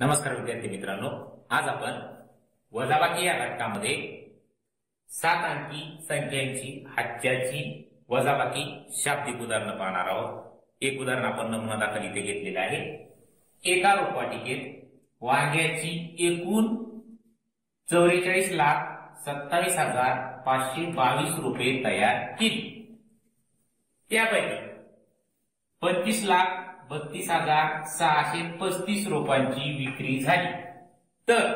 नमस्कार विद्यार्थी मित्रांनो. आज आपण वजाबाकी या घटकामध्ये सात अंकी संख्यांची हाच्याची वजाबाकी शाब्दिक उदाहरणं पाहणार आहोत. एक उदाहरण आपण नमुना दाखल इथे घेतलेलं आहे. एका रोपवाटिकेत वांग्याची एकूण चौवेचाळीस लाख सत्तावीस हजार पाचशे बावीस रुपये तयार केली. त्यापैकी पंचवीस लाख बत्तीस हजार सहाशे पस्तीस रोपांची विक्री झाली. तर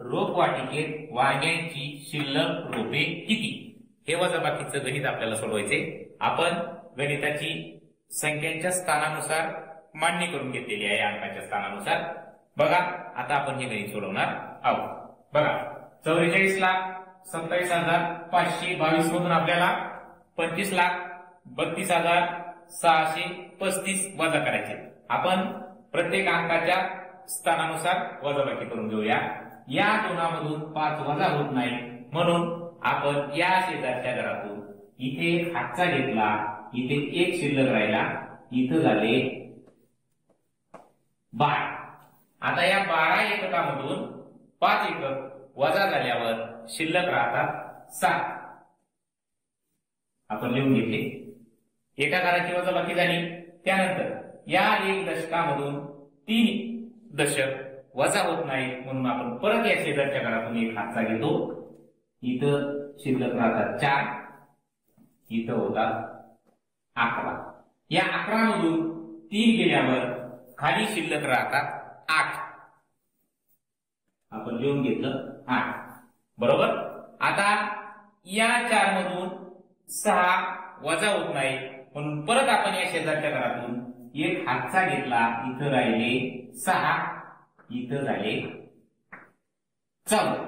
रोपवाटिकेत वांग्यांची शिल्लक रोपे किती? हे वजाबाकीचं गणित आपल्याला सोडवायचे आपण गणिताची संख्यांच्या स्थानानुसार मान्य करून घेतलेली आहे अंकाच्या स्थानानुसार. बघा आता आपण हे गणित सोडवणार आहोत. बघा चौवेचाळीस लाख सत्तावीस हजार पाचशे बावीस मधून आपल्याला पंचवीस लाख बत्तीस हजार सहाशे पस्तीस वजा करायचे. आपण प्रत्येक अंकाच्या स्थानानुसार वजाबाकी करून घेऊया. या दोनामधून पाच वजा होत नाही. म्हणून आपण या शेजारच्या घरातून इथे एक हातचा घेतला इथे एक शिल्लक राहिला इथं झाले बारा. आता या बारा एककामधून पाच एकक वजा झाल्यावर शिल्लक राहतात सात. आपण लिहून घेतले. एका घराची वजाबाकी झाली. त्यानंतर या एक दशकामधून तीन दशक वजा होत नाही म्हणून आपण परत या शेजारच्या घरातून एक हातचा घेतो. इथं शिल्लक राहतात चार. इथं होता अकरा. या अकरा मधून तीन गेल्यावर खाली शिल्लक राहतात आठ. आपण लिहून घेतलं आठ. बरोबर? आता या चार मधून सहा वजा होत नाही म्हणून परत आपण या शेजारच्या घरातून एक हातचा घेतला इथं राहिले सहा इथं झाले चौदा.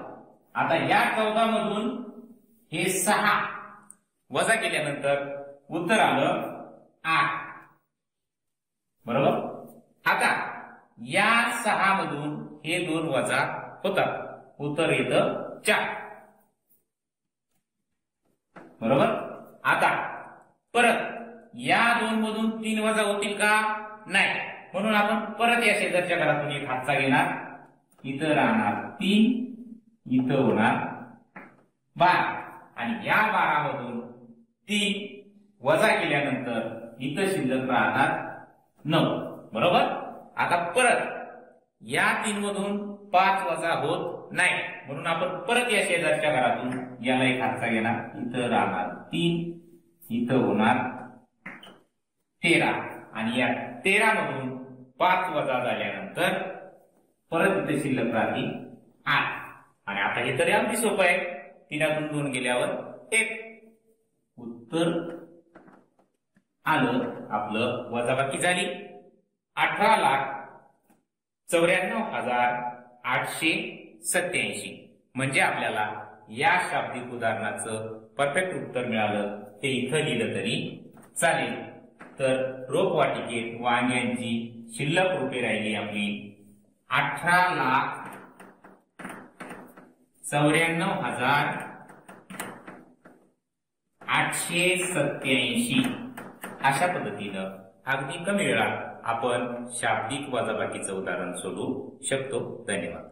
आता या चौदा मधून हे सहा. वजा केल्यानंतर उत्तर आलं आठ. बरोबर? आता या सहा मधून हे दोन वजा होतात. उत्तर येतं चार. बरोबर? आता परत या दोन मधून तीन वजा होतील का? नाही. म्हणून आपण परत या शेजारच्या घरातून एक हातचा घेणार. इथं राहणार तीन इथं होणार बारा. आणि या बारामधून तीन वजा केल्यानंतर इथं शिल्लक राहणार नऊ. बरोबर? आता परत या तीन मधून पाच वजा होत नाही. म्हणून आपण परत या शेजारच्या घरातून याला एक हातचा घेणार. इथं राहणार तीन इथं होणार तेरा. आणि या तेरा मधून पाच वजा झाल्यानंतर परत इथे शिल्लक राहते आठ. आणि आता हे तरी अगदी सोपं आहे. तिनातून दोन गेल्यावर एक. उत्तर आलं. आपलं वजाबाकी झाली. अठरा लाख चौऱ्याण्णव हजार आठशे सत्याऐंशी. म्हणजे आपल्याला या शाब्दिक उदाहरणाचं परफेक्ट उत्तर मिळालं. ते इथं लिहिलं तरी चालेल. तर रोपवाटिकेत वांग्यांची शिल्लक रुपये राहिली आपली अठरा लाख चौऱ्याण्णव हजार आठशे सत्याऐंशी अशा पद्धतीनं अगदी कमी वेळात आपण शाब्दिक वजाबाकीचं उदाहरण सोडू शकतो. धन्यवाद.